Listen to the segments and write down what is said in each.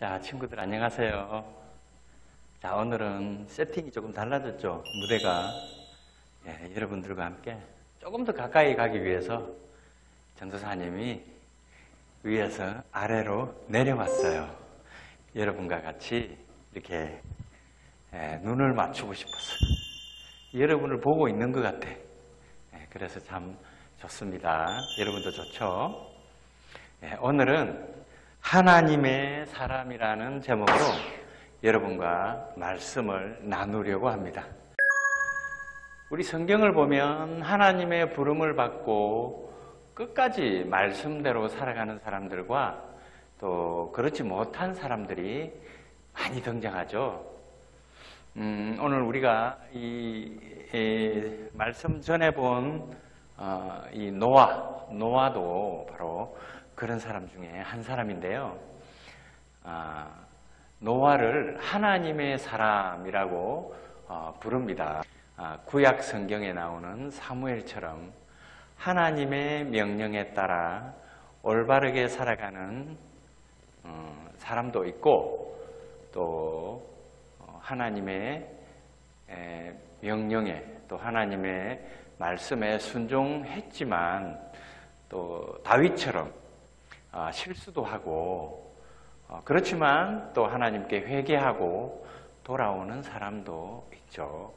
자, 친구들 안녕하세요. 자, 오늘은 세팅이 조금 달라졌죠. 무대가. 예, 여러분들과 함께 조금 더 가까이 가기 위해서 전도사님이 위에서 아래로 내려왔어요. 여러분과 같이 이렇게 예, 눈을 맞추고 싶어서. 여러분을 보고 있는 것 같아. 예, 그래서 참 좋습니다. 여러분도 좋죠? 예, 오늘은 하나님의 사람이라는 제목으로 여러분과 말씀을 나누려고 합니다. 우리 성경을 보면 하나님의 부름을 받고 끝까지 말씀대로 살아가는 사람들과 또 그렇지 못한 사람들이 많이 등장하죠. 음, 오늘 우리가 이, 이 말씀 전에 본 어, 이 노아, 노아도 바로 그런 사람 중에 한 사람인데요. 아, 노아를 하나님의 사람이라고 어, 부릅니다. 아, 구약 성경에 나오는 사무엘처럼 하나님의 명령에 따라 올바르게 살아가는 어, 사람도 있고 또 어, 하나님의 에, 명령에 또 하나님의 말씀에 순종했지만 또 다윗처럼 아, 실수도 하고 어, 그렇지만 또 하나님께 회개하고 돌아오는 사람도 있죠.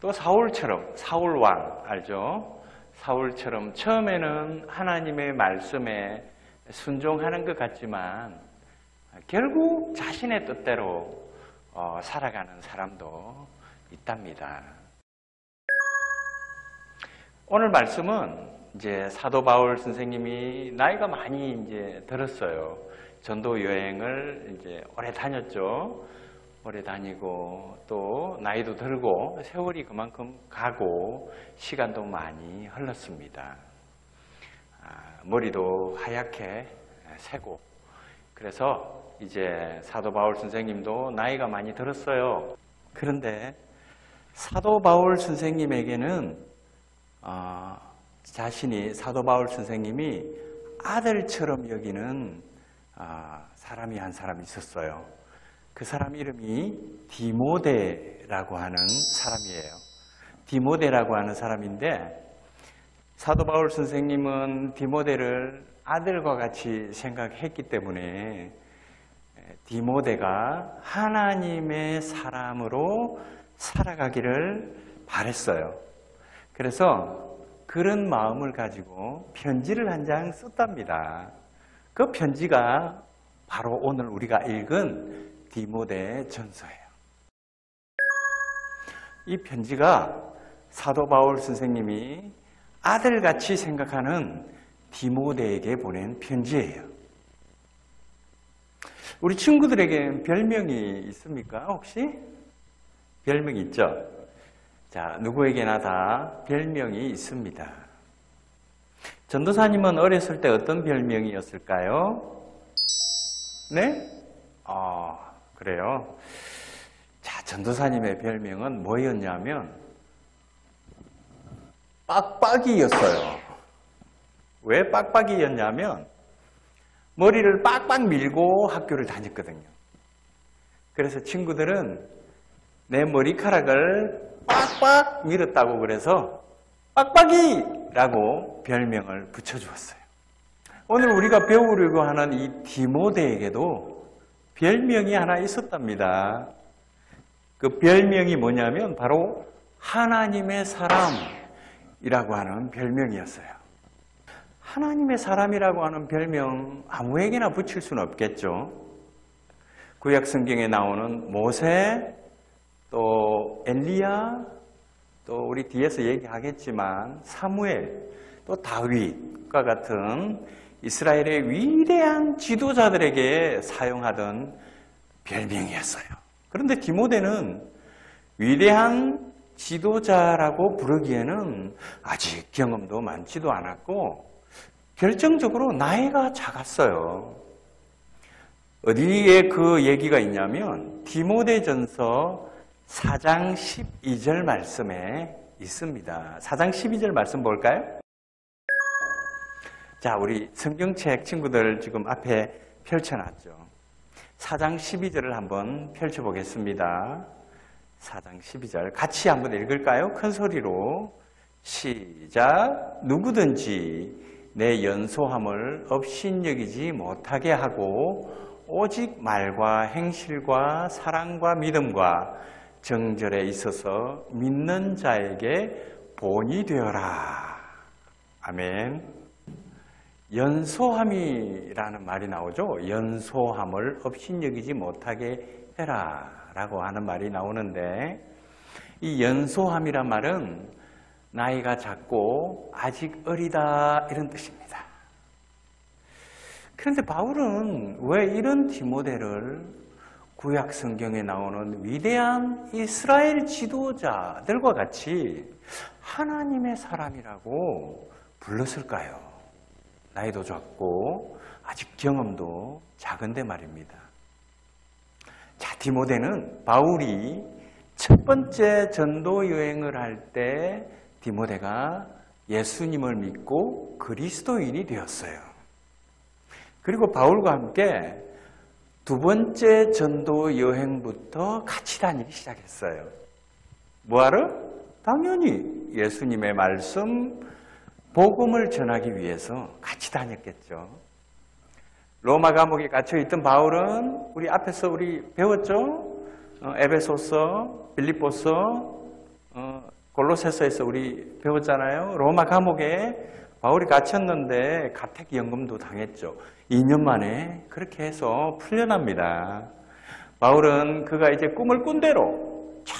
또 사울처럼 사울 왕 알죠? 사울처럼 처음에는 하나님의 말씀에 순종하는 것 같지만 결국 자신의 뜻대로 어, 살아가는 사람도 있답니다. 오늘 말씀은 이제 사도 바울 선생님이 나이가 많이 이제 들었어요. 전도 여행을 이제 오래 다녔죠. 오래 다니고 또 나이도 들고 세월이 그만큼 가고 시간도 많이 흘렀습니다. 아, 머리도 하얗게 새고 그래서 이제 사도 바울 선생님도 나이가 많이 들었어요. 그런데 사도 바울 선생님에게는 어, 자신이 사도 바울 선생님이 아들처럼 여기는 아, 사람이 한 사람이 있었어요. 그 사람 이름이 디모데라고 하는 사람이에요. 디모데라고 하는 사람인데 사도 바울 선생님은 디모데를 아들과 같이 생각했기 때문에 디모데가 하나님의 사람으로 살아가기를 바랬어요. 그래서 그런 마음을 가지고 편지를 한 장 썼답니다. 그 편지가 바로 오늘 우리가 읽은 디모데 전서예요. 이 편지가 사도 바울 선생님이 아들같이 생각하는 디모데에게 보낸 편지예요. 우리 친구들에게 별명이 있습니까? 혹시? 별명이 있죠? 자, 누구에게나 다 별명이 있습니다. 전도사님은 어렸을 때 어떤 별명이었을까요? 네? 아, 그래요. 자, 전도사님의 별명은 뭐였냐면, 빡빡이였어요. 왜 빡빡이였냐면, 머리를 빡빡 밀고 학교를 다녔거든요. 그래서 친구들은 내 머리카락을 빡빡 밀었다고 그래서 빡빡이라고 별명을 붙여주었어요. 오늘 우리가 배우려고 하는 이 디모데에게도 별명이 하나 있었답니다. 그 별명이 뭐냐면 바로 하나님의 사람이라고 하는 별명이었어요. 하나님의 사람이라고 하는 별명 아무에게나 붙일 수는 없겠죠. 구약 성경에 나오는 모세, 또 엘리야, 또 우리 뒤에서 얘기하겠지만 사무엘, 또 다윗과 같은 이스라엘의 위대한 지도자들에게 사용하던 별명이었어요. 그런데 디모데는 위대한 지도자라고 부르기에는 아직 경험도 많지도 않았고 결정적으로 나이가 작았어요. 어디에 그 얘기가 있냐면 디모데전서 4장 12절 말씀에 있습니다. 4장 12절 말씀 볼까요? 자, 우리 성경책 친구들 지금 앞에 펼쳐놨죠. 4장 12절을 한번 펼쳐보겠습니다. 4장 12절. 같이 한번 읽을까요? 큰 소리로. 시작. 누구든지 내 연소함을 업신여기지 못하게 하고 오직 말과 행실과 사랑과 믿음과 정절에 있어서 믿는 자에게 본이 되어라. 아멘. 연소함이라는 말이 나오죠. 연소함을 업신여기지 못하게 해라. 라고 하는 말이 나오는데, 이 연소함이란 말은 나이가 작고 아직 어리다 이런 뜻입니다. 그런데 바울은 왜 이런 디모데를 구약 성경에 나오는 위대한 이스라엘 지도자들과 같이 하나님의 사람이라고 불렀을까요? 나이도 작고 아직 경험도 작은데 말입니다. 자, 디모데는 바울이 첫 번째 전도 여행을 할 때 디모데가 예수님을 믿고 그리스도인이 되었어요. 그리고 바울과 함께 두 번째 전도 여행부터 같이 다니기 시작했어요. 뭐하러? 당연히 예수님의 말씀, 복음을 전하기 위해서 같이 다녔겠죠. 로마 감옥에 갇혀 있던 바울은 우리 앞에서 우리 배웠죠? 어, 에베소서, 빌립보서, 어, 골로새서에서 우리 배웠잖아요. 로마 감옥에 바울이 갇혔는데 가택연금도 당했죠. 2년 만에 그렇게 해서 풀려납니다. 바울은 그가 이제 꿈을 꾼 대로 저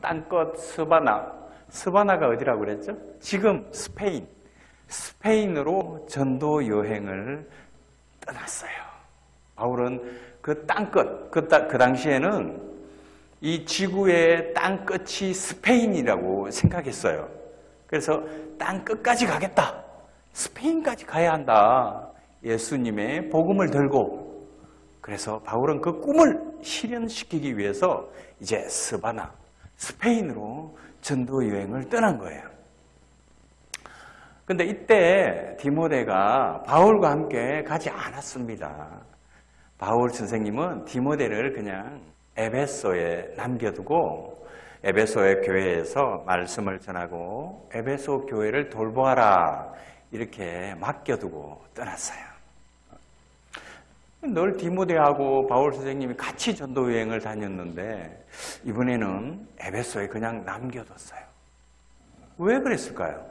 땅끝 스바나, 스바나가 어디라고 그랬죠? 지금 스페인, 스페인으로 전도 여행을 떠났어요. 바울은 그 땅끝, 그, 그 당시에는 이 지구의 땅끝이 스페인이라고 생각했어요. 그래서 땅끝까지 가겠다. 스페인까지 가야 한다. 예수님의 복음을 들고. 그래서 바울은 그 꿈을 실현시키기 위해서 이제 스바나, 스페인으로 전도 여행을 떠난 거예요. 근데 이때 디모데가 바울과 함께 가지 않았습니다. 바울 선생님은 디모데를 그냥 에베소에 남겨두고 에베소의 교회에서 말씀을 전하고 에베소 교회를 돌보아라 이렇게 맡겨두고 떠났어요. 늘 디모데하고 바울 선생님이 같이 전도 여행을 다녔는데 이번에는 에베소에 그냥 남겨뒀어요. 왜 그랬을까요?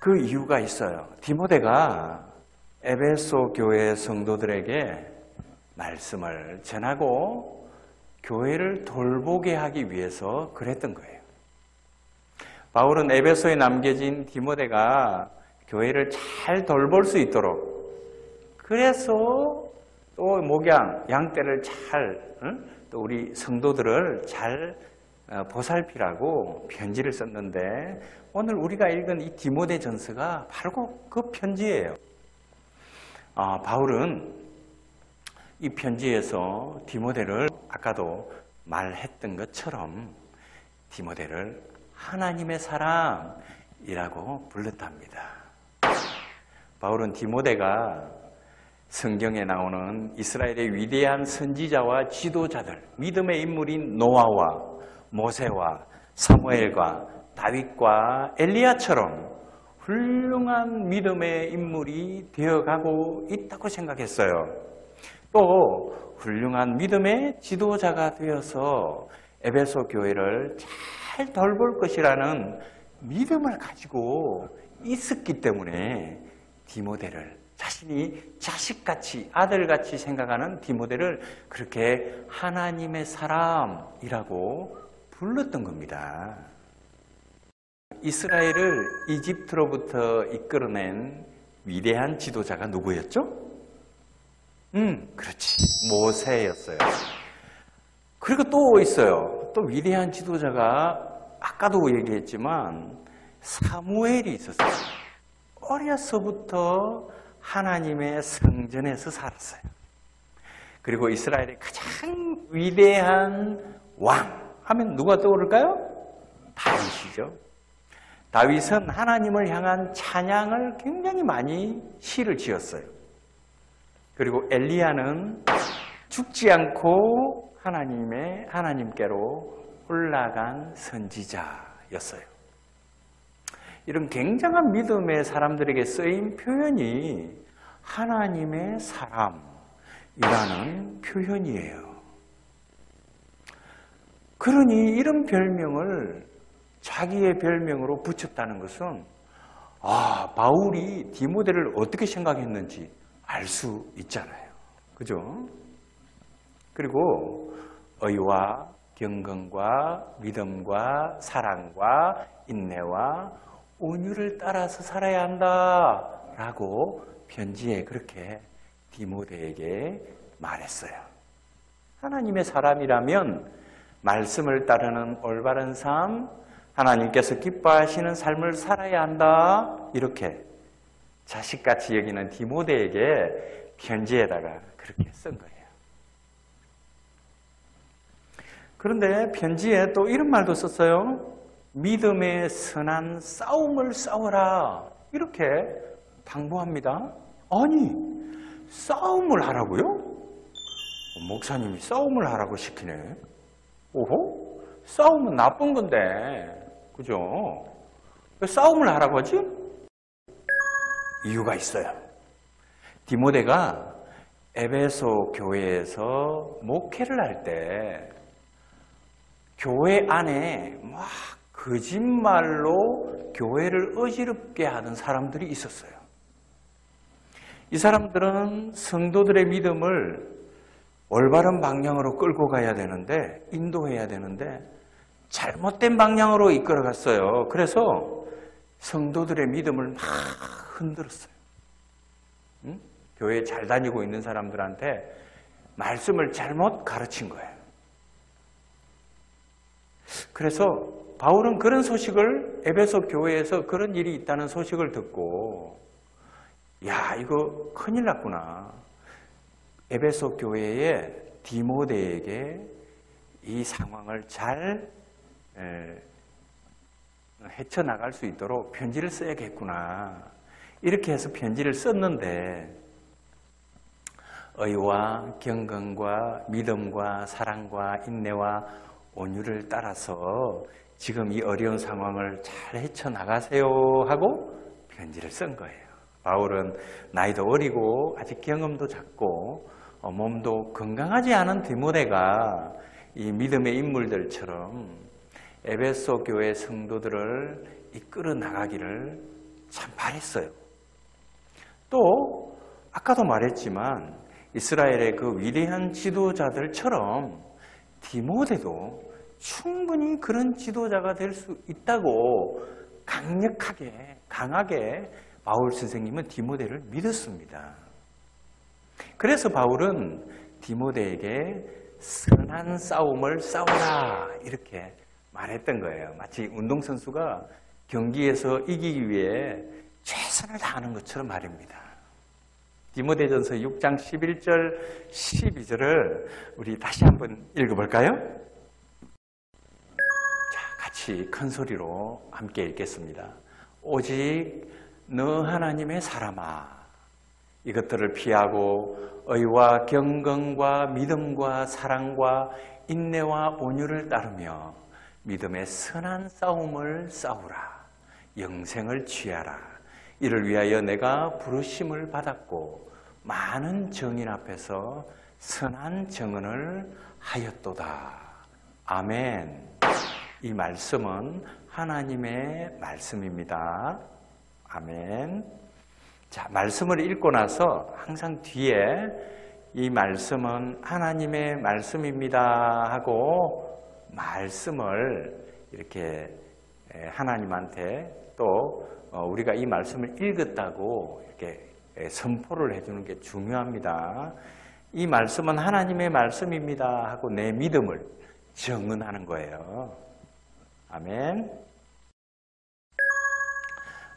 그 이유가 있어요. 디모데가 에베소 교회 성도들에게 말씀을 전하고 교회를 돌보게 하기 위해서 그랬던 거예요. 바울은 에베소에 남겨진 디모데가 교회를 잘 돌볼 수 있도록 그래서 또 목양, 양떼를 잘, 또 우리 성도들을 잘 어, 보살피라고 편지를 썼는데 오늘 우리가 읽은 이 디모데 전서가 바로 그 편지예요. 아, 바울은 이 편지에서 디모데를 아까도 말했던 것처럼 디모데를 하나님의 사람이라고 불렀답니다. 바울은 디모데가 성경에 나오는 이스라엘의 위대한 선지자와 지도자들, 믿음의 인물인 노아와 모세와 사무엘과 다윗과 엘리야처럼 훌륭한 믿음의 인물이 되어가고 있다고 생각했어요. 또 훌륭한 믿음의 지도자가 되어서 에베소 교회를 잘 돌볼 것이라는 믿음을 가지고 있었기 때문에 디모데를 자신이 자식같이 아들같이 생각하는 디모데를 그렇게 하나님의 사람이라고 불렀던 겁니다. 이스라엘을 이집트로부터 이끌어낸 위대한 지도자가 누구였죠? 음, 그렇지. 모세였어요. 그리고 또 있어요. 또 위대한 지도자가 아까도 얘기했지만 사무엘이 있었어요. 어려서부터 하나님의 성전에서 살았어요. 그리고 이스라엘의 가장 위대한 왕 하면 누가 떠오를까요? 다윗이죠. 다윗은 하나님을 향한 찬양을 굉장히 많이 시를 지었어요. 그리고 엘리야는 죽지 않고 하나님의 하나님께로 올라간 선지자였어요. 이런 굉장한 믿음의 사람들에게 쓰인 표현이 하나님의 사람이라는 표현이에요. 그러니 이런 별명을 자기의 별명으로 붙였다는 것은 아, 바울이 디모데를 어떻게 생각했는지 알 수 있잖아요. 그죠? 그리고 의와 경건과 믿음과 사랑과 인내와 온유를 따라서 살아야 한다 라고 편지에 그렇게 디모데에게 말했어요. 하나님의 사람이라면 말씀을 따르는 올바른 삶, 하나님께서 기뻐하시는 삶을 살아야 한다. 이렇게 자식같이 여기는 디모데에게 편지에다가 그렇게 쓴 거예요. 그런데 편지에 또 이런 말도 썼어요. 믿음의 선한 싸움을 싸워라. 이렇게 당부합니다. 아니, 싸움을 하라고요? 목사님이 싸움을 하라고 시키네. 오호? 싸움은 나쁜 건데. 그죠? 왜 싸움을 하라고 하지? 이유가 있어요. 디모데가 에베소 교회에서 목회를 할때 교회 안에 막 거짓말로 교회를 어지럽게 하는 사람들이 있었어요. 이 사람들은 성도들의 믿음을 올바른 방향으로 끌고 가야 되는데, 인도해야 되는데, 잘못된 방향으로 이끌어 갔어요. 그래서 성도들의 믿음을 막 흔들었어요. 응? 교회에 잘 다니고 있는 사람들한테 말씀을 잘못 가르친 거예요. 그래서 바울은 그런 소식을 에베소 교회에서 그런 일이 있다는 소식을 듣고 야 이거 큰일 났구나. 에베소 교회의 디모데에게 이 상황을 잘 헤쳐나갈 수 있도록 편지를 써야겠구나. 이렇게 해서 편지를 썼는데 의와 경건과 믿음과 사랑과 인내와 온유를 따라서 지금 이 어려운 상황을 잘 헤쳐나가세요 하고 편지를 쓴 거예요. 바울은 나이도 어리고 아직 경험도 작고 어, 몸도 건강하지 않은 디모데가 이 믿음의 인물들처럼 에베소 교회 성도들을 이끌어 나가기를 참 바랬어요. 또 아까도 말했지만 이스라엘의 그 위대한 지도자들처럼 디모데도 충분히 그런 지도자가 될 수 있다고 강력하게 강하게 바울 선생님은 디모데를 믿었습니다. 그래서 바울은 디모데에게 선한 싸움을 싸워라 이렇게 말했던 거예요. 마치 운동선수가 경기에서 이기기 위해 최선을 다하는 것처럼 말입니다. 디모데전서 6장 11절 12절을 우리 다시 한번 읽어볼까요? 자, 같이 큰 소리로 함께 읽겠습니다. 오직 너 하나님의 사람아 이것들을 피하고 의와 경건과 믿음과 사랑과 인내와 온유를 따르며 믿음의 선한 싸움을 싸우라. 영생을 취하라. 이를 위하여 내가 부르심을 받았고 많은 정인 앞에서 선한 정언을 하였도다. 아멘. 이 말씀은 하나님의 말씀입니다. 아멘. 자, 말씀을 읽고 나서 항상 뒤에 이 말씀은 하나님의 말씀입니다 하고 말씀을 이렇게 하나님한테 또 어, 우리가 이 말씀을 읽었다고 이렇게 선포를 해주는 게 중요합니다. 이 말씀은 하나님의 말씀입니다 하고 내 믿음을 정언하는 거예요. 아멘.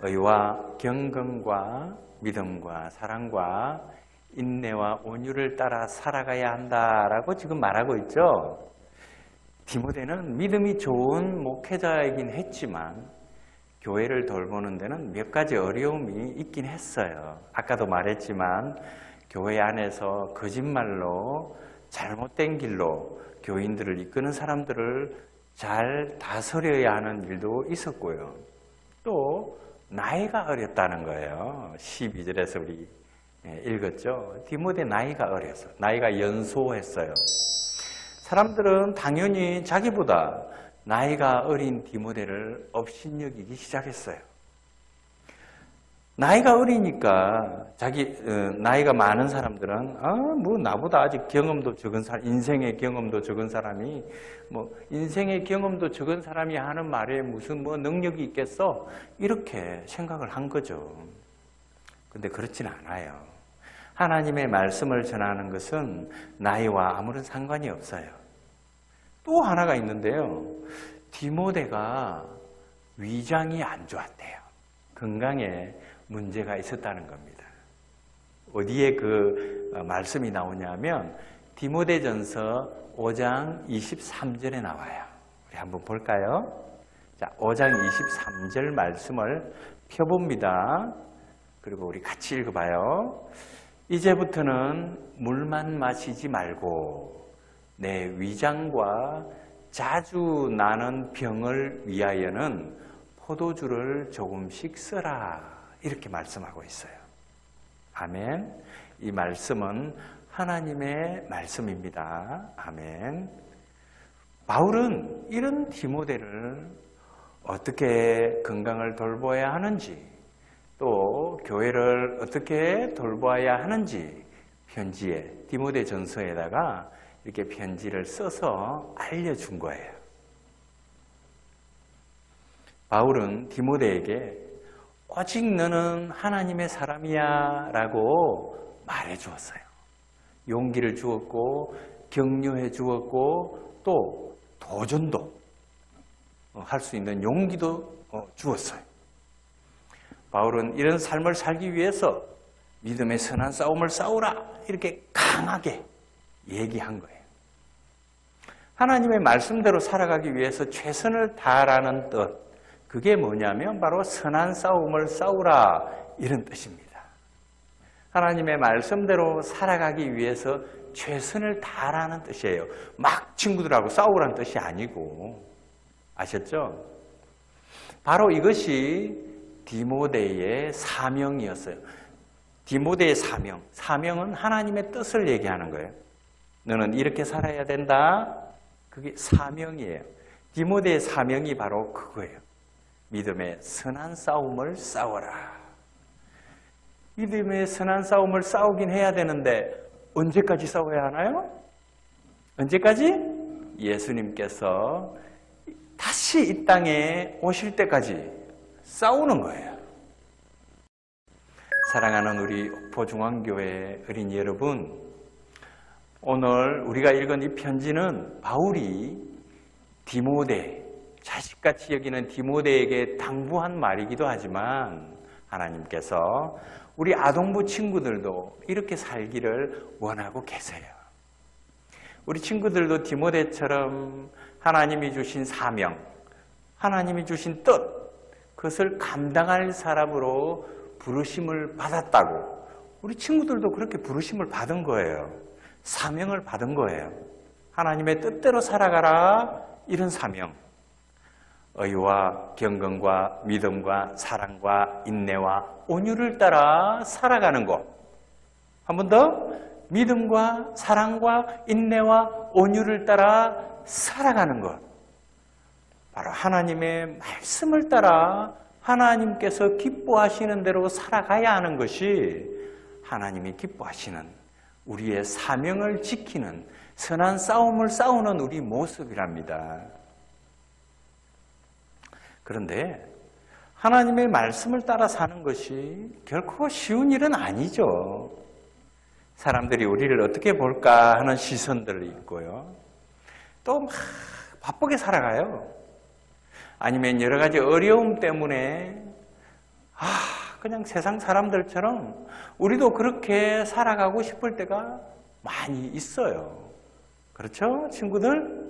의와 경건과 믿음과 사랑과 인내와 온유를 따라 살아가야 한다라고 지금 말하고 있죠. 디모데는 믿음이 좋은 목회자이긴 했지만 교회를 돌보는 데는 몇 가지 어려움이 있긴 했어요. 아까도 말했지만 교회 안에서 거짓말로 잘못된 길로 교인들을 이끄는 사람들을 잘 다스려야 하는 일도 있었고요. 또 나이가 어렸다는 거예요. 12절에서 우리 예, 읽었죠. 디모데 나이가 어려서 나이가 연소했어요. 사람들은 당연히 자기보다 나이가 어린 디모데를 업신여기기 시작했어요. 나이가 어리니까 자기 어, 나이가 많은 사람들은 아 뭐 나보다 아직 경험도 적은 사람 인생의 경험도 적은 사람이 뭐 인생의 경험도 적은 사람이 하는 말에 무슨 뭐 능력이 있겠어 이렇게 생각을 한 거죠. 근데 그렇지는 않아요. 하나님의 말씀을 전하는 것은 나이와 아무런 상관이 없어요. 또 하나가 있는데요. 디모데가 위장이 안 좋았대요. 건강에 문제가 있었다는 겁니다. 어디에 그 어, 말씀이 나오냐면 디모데전서 5장 23절에 나와요. 우리 한번 볼까요? 자, 5장 23절 말씀을 펴봅니다. 그리고 우리 같이 읽어봐요. 이제부터는 물만 마시지 말고 내 위장과 자주 나는 병을 위하여는 포도주를 조금씩 써라. 이렇게 말씀하고 있어요. 아멘. 이 말씀은 하나님의 말씀입니다. 아멘. 바울은 이런 디모데를 어떻게 건강을 돌보아야 하는지, 또 교회를 어떻게 돌보아야 하는지 편지에 디모데 전서에다가 이렇게 편지를 써서 알려준 거예요. 바울은 디모데에게 오직 너는 하나님의 사람이야 라고 말해 주었어요. 용기를 주었고, 격려해 주었고, 또 도전도 할 수 있는 용기도 어, 주었어요. 바울은 이런 삶을 살기 위해서 믿음의 선한 싸움을 싸우라 이렇게 강하게 얘기한 거예요. 하나님의 말씀대로 살아가기 위해서 최선을 다하라는 뜻, 그게 뭐냐면 바로 선한 싸움을 싸우라 이런 뜻입니다. 하나님의 말씀대로 살아가기 위해서 최선을 다하라는 뜻이에요. 막 친구들하고 싸우라는 뜻이 아니고 아셨죠? 바로 이것이 디모데의 사명이었어요. 디모데의 사명. 사명은 하나님의 뜻을 얘기하는 거예요. 너는 이렇게 살아야 된다. 그게 사명이에요. 디모데의 사명이 바로 그거예요. 믿음의 선한 싸움을 싸워라. 믿음의 선한 싸움을 싸우긴 해야 되는데 언제까지 싸워야 하나요? 언제까지? 예수님께서 다시 이 땅에 오실 때까지 싸우는 거예요. 사랑하는 우리 보중왕교회 어린 여러분, 오늘 우리가 읽은 이 편지는 바울이 디모데, 자식같이 여기는 디모데에게 당부한 말이기도 하지만 하나님께서 우리 아동부 친구들도 이렇게 살기를 원하고 계세요. 우리 친구들도 디모데처럼 하나님이 주신 사명, 하나님이 주신 뜻, 그것을 감당할 사람으로 부르심을 받았다고 우리 친구들도 그렇게 부르심을 받은 거예요. 사명을 받은 거예요. 하나님의 뜻대로 살아가라 이런 사명. 의와 경건과 믿음과 사랑과 인내와 온유를 따라 살아가는 것. 한 번 더. 믿음과 사랑과 인내와 온유를 따라 살아가는 것. 바로 하나님의 말씀을 따라 하나님께서 기뻐하시는 대로 살아가야 하는 것이 하나님이 기뻐하시는 우리의 사명을 지키는 선한 싸움을 싸우는 우리 모습이랍니다. 그런데 하나님의 말씀을 따라 사는 것이 결코 쉬운 일은 아니죠. 사람들이 우리를 어떻게 볼까 하는 시선들이 있고요. 또 막 바쁘게 살아가요. 아니면 여러 가지 어려움 때문에 아, 그냥 세상 사람들처럼 우리도 그렇게 살아가고 싶을 때가 많이 있어요. 그렇죠? 친구들?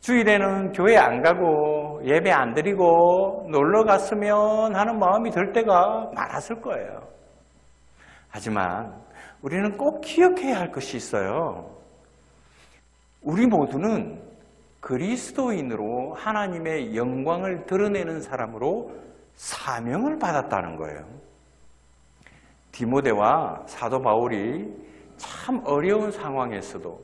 주일에는 교회 안 가고 예배 안 드리고 놀러 갔으면 하는 마음이 들 때가 많았을 거예요. 하지만 우리는 꼭 기억해야 할 것이 있어요. 우리 모두는 그리스도인으로 하나님의 영광을 드러내는 사람으로 사명을 받았다는 거예요. 디모데와 사도 바울이 참 어려운 상황에서도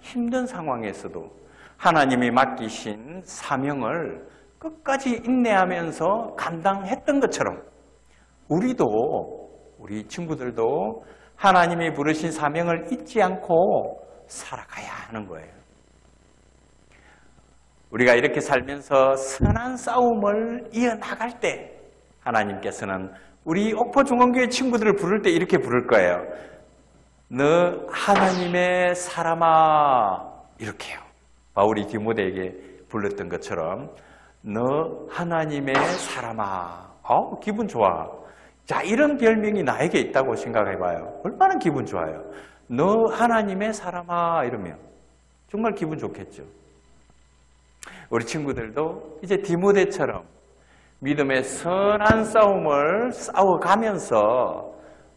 힘든 상황에서도 하나님이 맡기신 사명을 끝까지 인내하면서 감당했던 것처럼 우리도 우리 친구들도 하나님이 부르신 사명을 잊지 않고 살아가야 하는 거예요. 우리가 이렇게 살면서 선한 싸움을 이어나갈 때 하나님께서는 우리 옥포 중원교회 친구들을 부를 때 이렇게 부를 거예요. 너 하나님의 사람아 이렇게요. 바울이 디모데에게 불렀던 것처럼 너 하나님의 사람아. 어, 기분 좋아. 자, 이런 별명이 나에게 있다고 생각해 봐요. 얼마나 기분 좋아요. 너 하나님의 사람아 이러면 정말 기분 좋겠죠. 우리 친구들도 이제 디모데처럼 믿음의 선한 싸움을 싸워가면서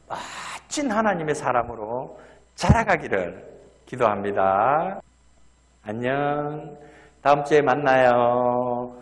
멋진 하나님의 사람으로 자라가기를 기도합니다. 안녕. 다음 주에 만나요.